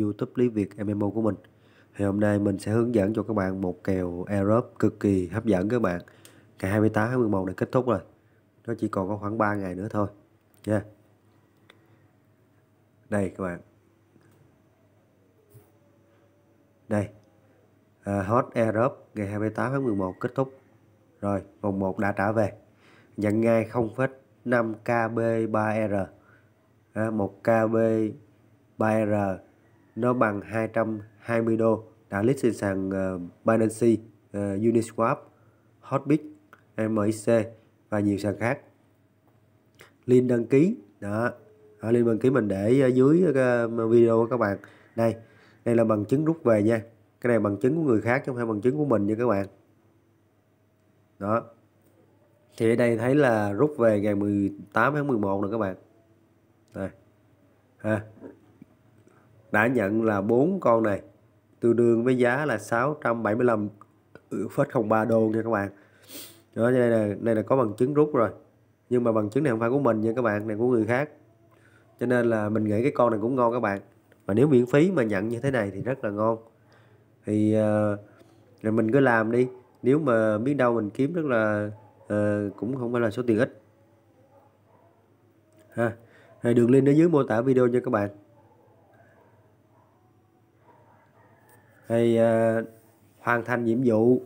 YouTube Lý Việt MMO của mình. Thì hôm nay mình sẽ hướng dẫn cho các bạn một kèo airdrop cực kỳ hấp dẫn các bạn. Ngày 28 tháng 11 đã kết thúc rồi. Nó chỉ còn có khoảng 3 ngày nữa thôi. Nha. Yeah. đây các bạn. Đây. À, hot airdrop ngày 28 tháng 11 kết thúc. Rồi vòng 1 đã trả về. Nhận ngay 0,5 KB3R à, 1 KB 3R nó bằng 220 đô đã list trên sàn uh, Binance, uh, Uniswap, Hotbit, MIC và nhiều sàn khác. Link đăng ký đó, ở link đăng ký mình để ở dưới ờ, video của các bạn. Đây, đây là bằng chứng rút về nha. Cái này bằng chứng của người khác chứ không phải bằng chứng của mình nha các bạn. Đó. Thì ở đây thấy là rút về ngày 18 tháng 11 rồi các bạn. Đây. Ha đã nhận là bốn con này. Tương đương với giá là 675,03 đô nha các bạn. Đó đây là đây là có bằng chứng rút rồi. Nhưng mà bằng chứng này không phải của mình nha các bạn này của người khác. Cho nên là mình nghĩ cái con này cũng ngon các bạn. Và nếu miễn phí mà nhận như thế này thì rất là ngon. Thì uh, mình cứ làm đi. Nếu mà biết đâu mình kiếm rất là uh, cũng không phải là số tiền ít. Ha. Đường link ở dưới mô tả video nha các bạn. Thì uh, hoàn thành nhiệm vụ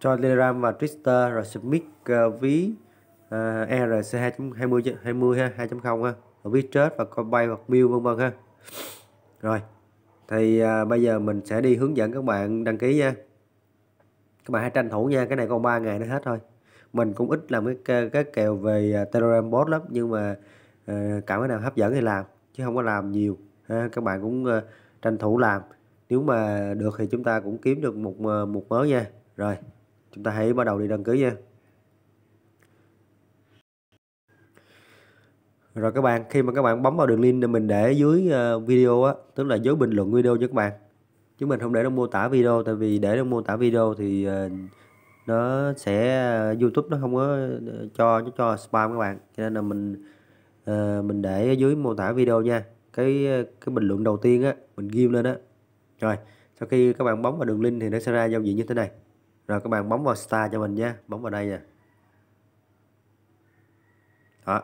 cho Telegram và Twitter rồi submit uh, ví uh, ERC 2.20 20 ha 2.0 ha rồi ví chết và Coinbase hoặc Mill vân vân ha. Rồi thì uh, bây giờ mình sẽ đi hướng dẫn các bạn đăng ký nha. Các bạn hãy tranh thủ nha cái này còn 3 ngày nữa hết thôi. Mình cũng ít làm cái cái kèo về Telegram bot lắm nhưng mà uh, cảm thấy nào hấp dẫn thì làm chứ không có làm nhiều. Ha. các bạn cũng uh, tranh thủ làm nếu mà được thì chúng ta cũng kiếm được một ờ, một mớ nha. Rồi, chúng ta hãy bắt đầu đi đăng ký nha. Rồi các bạn, khi mà các bạn bấm vào đường link mình để dưới ờ, video á, tức là dưới bình luận video cho các bạn. Chứ mình không để trong mô tả video, tại vì để trong mô tả video thì ờ, nó sẽ YouTube nó không có cho, nó cho spam các bạn. Cho nên là mình mình để ở dưới mô tả video nha. Cái cái bình luận đầu tiên á, mình ghim lên á rồi sau khi các bạn bấm vào đường link thì nó sẽ ra giao diện như thế này. Rồi các bạn bấm vào star cho mình nhé bấm vào đây nè. Đó.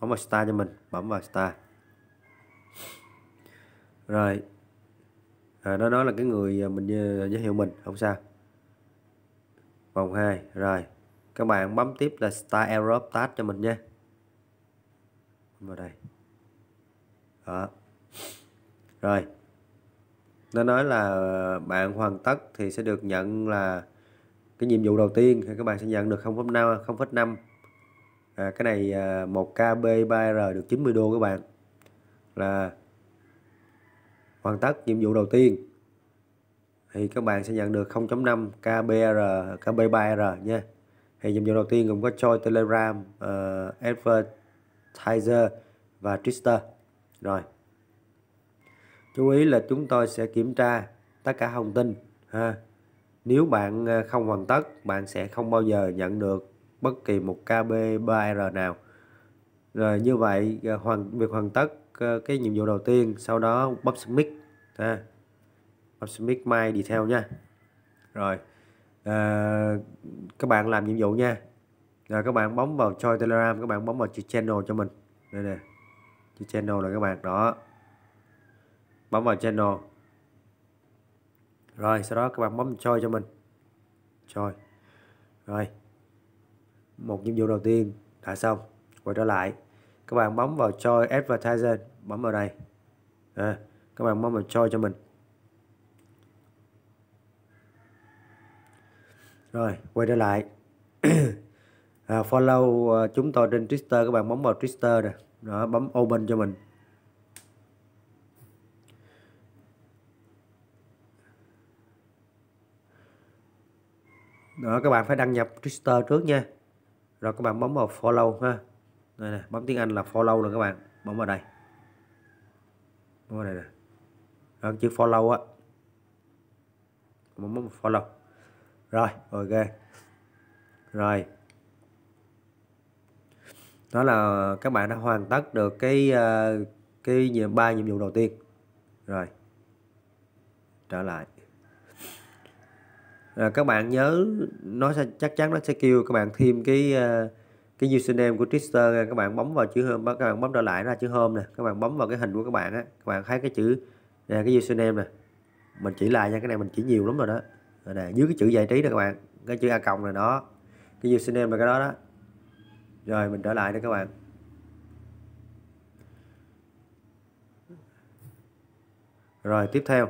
Bấm vào star cho mình bấm vào star. Rồi. À, nó nói là cái người à, mình à, giới thiệu mình không sao. Vòng 2 rồi. Các bạn bấm tiếp là star Europe tab cho mình nhé. Vào đây. Đó. Rồi nó nói là bạn hoàn tất thì sẽ được nhận là cái nhiệm vụ đầu tiên thì các bạn sẽ nhận được 0.5 à, cái này à, 1 KB 3R được 90 đô các bạn. Là hoàn tất nhiệm vụ đầu tiên thì các bạn sẽ nhận được 0.5 KBR KB3R nha. Thì nhiệm vụ đầu tiên gồm có Choi Telegram uh, Advertiser và Twitter. Rồi chú ý là chúng tôi sẽ kiểm tra tất cả thông tin ha. Nếu bạn ờ, không hoàn tất bạn sẽ không bao giờ nhận được bất kỳ một KB 3R nào. Rồi như vậy ờ, hoàn việc hoàn tất ờ, cái nhiệm vụ đầu tiên sau đó bấm submit ha. Bấm submit my detail nha. Rồi à, các bạn làm nhiệm vụ nha. Rồi các bạn bấm vào join telegram các bạn bấm vào channel cho mình. Đây nè channel là các bạn đó bấm vào channel. Rồi sau đó các bạn bấm chơi cho mình. Chơi. Rồi. Một nhiệm vụ đầu tiên đã xong. Quay trở lại. Các bạn bấm vào chơi advertiser bấm vào đây. À, các bạn bấm vào chơi cho mình. Rồi quay trở lại. À, follow à, chúng tôi trên Twitter. Các bạn bấm vào Twitter nè. Đó bấm open cho mình. Đó các bạn phải đăng nhập Twitter trước nha. Rồi các bạn bấm vào follow ha. Đây nè bấm tiếng Anh là follow rồi các bạn. Bấm vào đây. Bấm vào đây nè. Đó, chữ follow á. Bấm vào follow. Rồi ok. Rồi. Đó là các bạn đã hoàn tất được cái ờ, cái ba nhiệm vụ đầu tiên. Rồi. Trở lại à, các bạn nhớ nó sẽ chắc chắn nó sẽ kêu các bạn thêm cái ờ, cái username của Twitter các bạn bấm vào chữ hôm các bạn bấm trở lại ra chữ hôm nè. Các bạn bấm vào cái hình của các bạn á. Các bạn thấy cái chữ nè cái username nè. Mình chỉ lại nha cái này mình chỉ nhiều lắm rồi đó. Rồi nè dưới cái chữ giải trí nè các bạn cái chữ a cộng này đó. Cái username là cái đó đó. Rồi mình trở lại đây các bạn. Rồi tiếp theo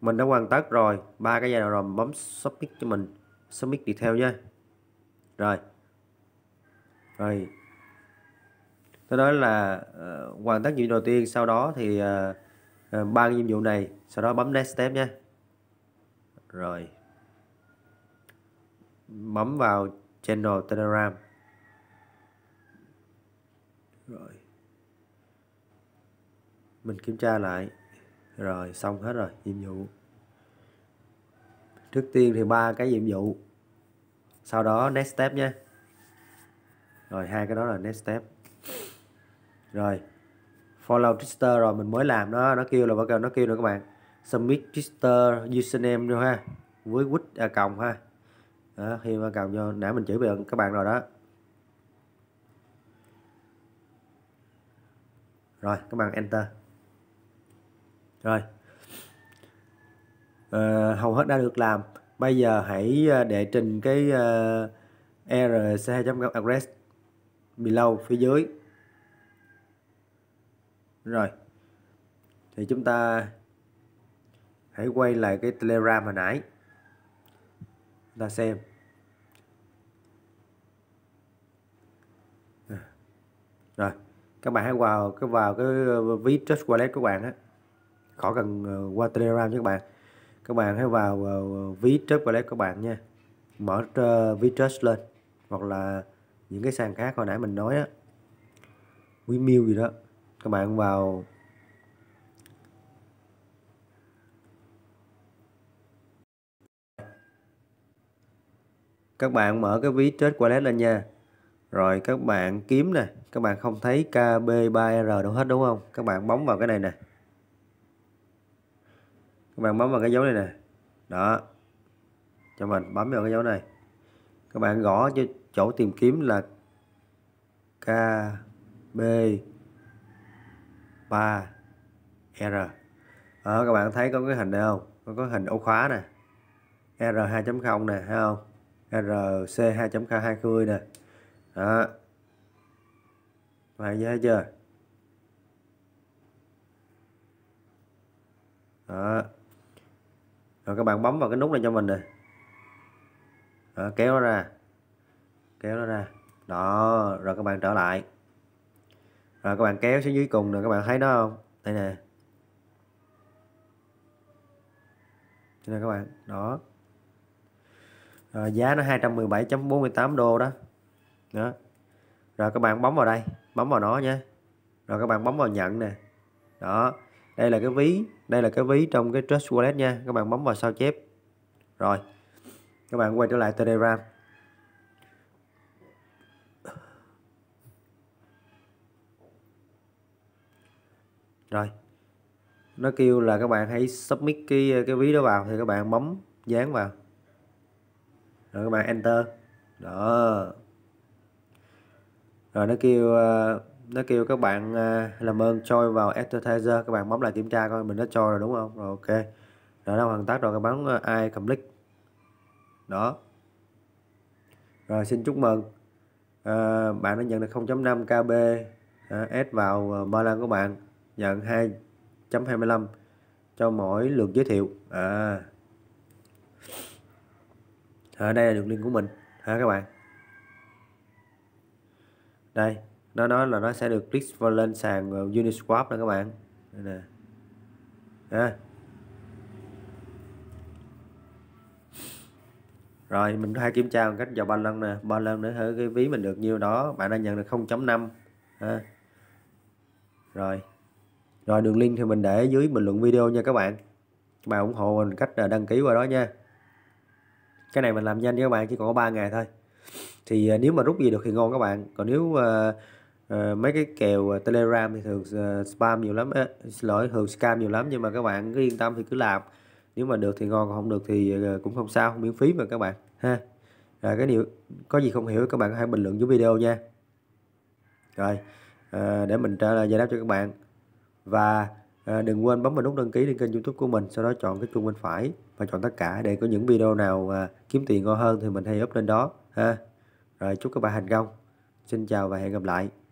mình đã hoàn tất rồi. Ba cái giai đoạn rồi mình bấm submit cho mình. Submit detail nha. Rồi. Rồi. Tôi nói là uh, hoàn tất nhiệm vụ đầu tiên. Sau đó thì uh, uh, ba nhiệm vụ này. Sau đó bấm next step nha. Rồi. Bấm vào channel telegram. Rồi. Mình kiểm tra lại rồi xong hết rồi nhiệm vụ. Trước tiên thì ba cái nhiệm vụ. Sau đó next step nhé rồi hai cái đó là next step. Rồi follow Twitter rồi mình mới làm nó nó kêu là bắt đầu nó kêu nữa các bạn. Submit Twitter username rồi ha. Với quýt à, còng ha. Đó, khi mà còng vô nãy mình chửi về các bạn rồi đó. Rồi các bạn enter rồi. À, hầu hết đã được làm. Bây giờ hãy ờ, đệ trình cái ờ, uh, rc2 address below phía dưới. Rồi. Thì chúng ta hãy quay lại cái telegram hồi nãy. Ta xem. Rồi. Các bạn hãy vào cái vào cái ví trust wallet của bạn á khỏi cần ờ, qua telegram cho các bạn. Các bạn hãy vào ờ, ví trust wallet các bạn nha. Mở ờ, ví trust lên, hoặc là những cái sàn khác hồi nãy mình nói á. Wimil gì đó. Các bạn vào. Các bạn mở cái ví trust wallet lên nha. Rồi các bạn kiếm nè. Các bạn không thấy KB3R đâu hết, đúng không? Các bạn bấm vào cái này nè các bạn bấm vào cái dấu này nè. Đó. Cho mình bấm vào cái dấu này. Các bạn gõ cho chỗ tìm kiếm là K B 3 R. Đó, các bạn thấy có cái hình này không? Có cái hình ổ khóa nè. R 2.0 nè thấy không? RC 2.20 nè. Đó. Bạn thấy chưa? Đó rồi các bạn bấm vào cái nút này cho mình đi, đó, kéo nó ra. Kéo nó ra. Đó rồi các bạn trở lại. Rồi các bạn kéo xuống dưới cùng nè các bạn thấy nó không? Đây nè. Cho nên các bạn đó. Rồi giá nó 217.48 đô đó. Đó. Rồi các bạn bấm vào đây bấm vào nó nhé rồi các bạn bấm vào nhận nè. Đó đây là cái ví đây là cái ví trong cái trust wallet nha. Các bạn bấm vào sao chép. Rồi. Các bạn quay trở lại telegram. Rồi. Nó kêu là các bạn hãy submit cái cái ví đó vào thì các bạn bấm dán vào. Rồi các bạn enter. Đó. Rồi nó kêu uh, nó kêu các bạn à, làm ơn trôi vào advertiser. Các bạn bấm lại kiểm tra coi mình đã cho rồi đúng không? Rồi ok. Rồi đã hoàn tất rồi các bạn bấm à, ai click. Đó. Rồi xin chúc mừng. À, bạn đã nhận được 0.5 KB à, add vào à, ba lan của bạn. Nhận 2.25 cho mỗi lượt giới thiệu. À. Ở đây là đường link của mình. Ha các bạn? Đây nó nói là nó sẽ được click vào lên sàn ờ, Uniswap nè các bạn. Đây nè. À. rồi mình hay kiểm tra một cách vào ba lần nè. Ba lần nữa thử cái ví mình được nhiêu đó. Bạn đã nhận được 0.5 à. rồi. Rồi đường link thì mình để dưới bình luận video nha các bạn. Các bạn ủng hộ mình cách ờ, đăng ký qua đó nha. Cái này mình làm nhanh cho các bạn chỉ còn có 3 ngày thôi. Thì ờ, nếu mà rút gì được thì ngon các bạn. Còn nếu uh, à, mấy cái kèo uh, telegram thì thường uh, spam nhiều lắm á. Xin lỗi thường scam nhiều lắm nhưng mà các bạn cứ yên tâm thì cứ làm. Nếu mà được thì ngon còn không được thì uh, cũng không sao miễn phí mà các bạn ha. Rồi cái điều có gì không hiểu các bạn hãy bình luận dưới video nha. Rồi à, để mình trả lời giải đáp cho các bạn. Và à, đừng quên bấm vào nút đăng ký lên kênh youtube của mình sau đó chọn cái chuông bên phải và chọn tất cả để có những video nào à, kiếm tiền ngon hơn thì mình hay up lên đó ha. Rồi chúc các bạn thành công. Xin chào và hẹn gặp lại.